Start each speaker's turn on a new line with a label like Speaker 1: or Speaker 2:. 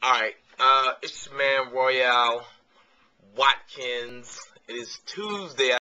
Speaker 1: Alright, uh, it's your man Royale Watkins. It is Tuesday.